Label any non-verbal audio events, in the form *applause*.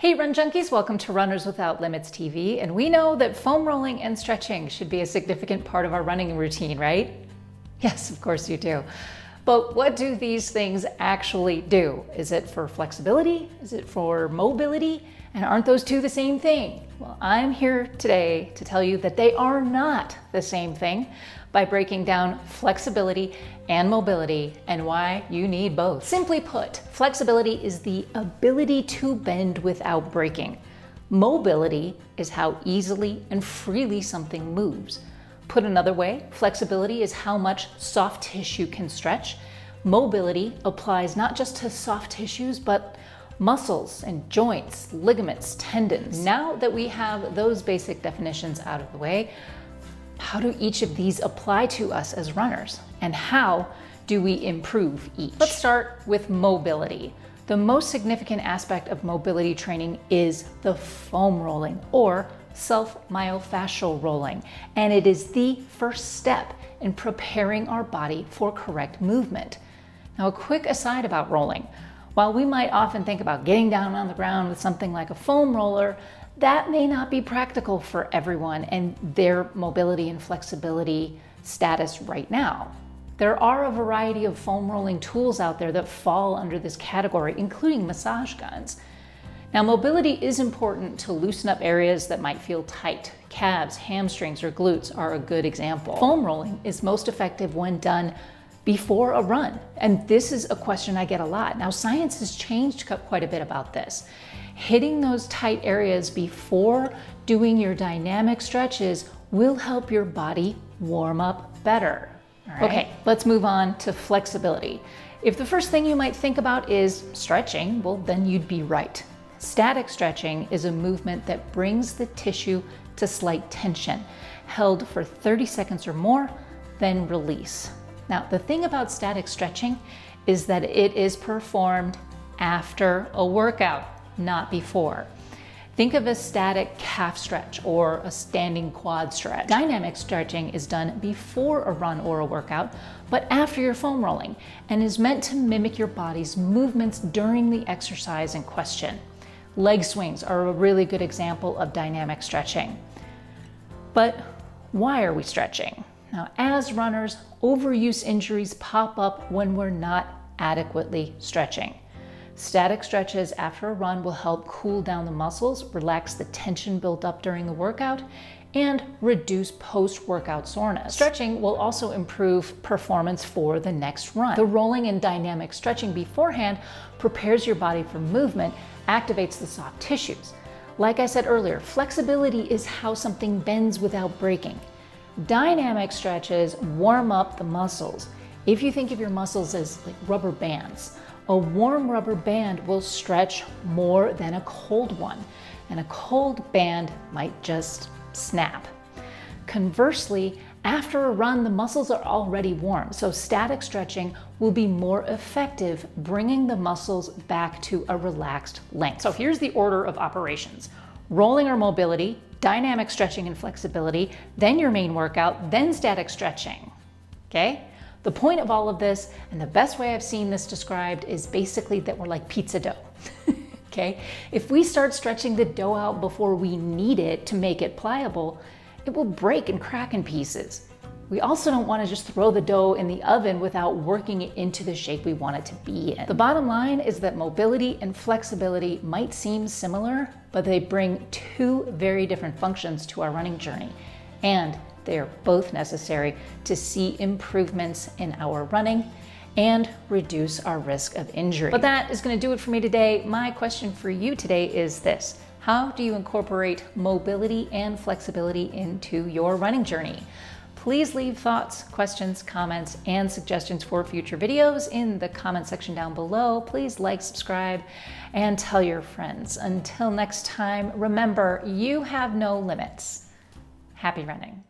Hey Run Junkies, welcome to Runners Without Limits TV. And we know that foam rolling and stretching should be a significant part of our running routine, right? Yes, of course you do. But what do these things actually do? Is it for flexibility? Is it for mobility? And aren't those two the same thing? Well, I'm here today to tell you that they are not the same thing by breaking down flexibility and mobility and why you need both. Simply put, flexibility is the ability to bend without breaking. Mobility is how easily and freely something moves. Put another way, flexibility is how much soft tissue can stretch. Mobility applies not just to soft tissues, but muscles and joints, ligaments, tendons. Now that we have those basic definitions out of the way, how do each of these apply to us as runners? And how do we improve each? Let's start with mobility. The most significant aspect of mobility training is the foam rolling or self-myofascial rolling, and it is the first step in preparing our body for correct movement. Now, a quick aside about rolling. While we might often think about getting down on the ground with something like a foam roller, that may not be practical for everyone and their mobility and flexibility status right now. There are a variety of foam rolling tools out there that fall under this category, including massage guns. Now, mobility is important to loosen up areas that might feel tight. Calves, hamstrings, or glutes are a good example. Foam rolling is most effective when done before a run. And this is a question I get a lot. Now, science has changed quite a bit about this. Hitting those tight areas before doing your dynamic stretches will help your body warm up better. Right. Okay, let's move on to flexibility. If the first thing you might think about is stretching, well, then you'd be right. Static stretching is a movement that brings the tissue to slight tension, held for 30 seconds or more, then release. Now, the thing about static stretching is that it is performed after a workout, not before. Think of a static calf stretch or a standing quad stretch. Dynamic stretching is done before a run or a workout, but after your foam rolling, and is meant to mimic your body's movements during the exercise in question. Leg swings are a really good example of dynamic stretching. But why are we stretching? Now, as runners, overuse injuries pop up when we're not adequately stretching. Static stretches after a run will help cool down the muscles, relax the tension built up during the workout, and reduce post-workout soreness. Stretching will also improve performance for the next run. The rolling and dynamic stretching beforehand prepares your body for movement, activates the soft tissues. Like I said earlier, flexibility is how something bends without breaking. Dynamic stretches warm up the muscles. If you think of your muscles as like rubber bands, a warm rubber band will stretch more than a cold one, and a cold band might just snap. Conversely, after a run, the muscles are already warm, so static stretching will be more effective, bringing the muscles back to a relaxed length. So here's the order of operations. Rolling or mobility, dynamic stretching and flexibility, then your main workout, then static stretching. Okay? The point of all of this, and the best way I've seen this described, is basically that we're like pizza dough. *laughs* okay? If we start stretching the dough out before we need it to make it pliable, it will break and crack in pieces. We also don't want to just throw the dough in the oven without working it into the shape we want it to be in. The bottom line is that mobility and flexibility might seem similar, but they bring two very different functions to our running journey. And they are both necessary to see improvements in our running and reduce our risk of injury. But that is going to do it for me today. My question for you today is this. How do you incorporate mobility and flexibility into your running journey? Please leave thoughts, questions, comments, and suggestions for future videos in the comment section down below. Please like, subscribe, and tell your friends. Until next time, remember, you have no limits. Happy running.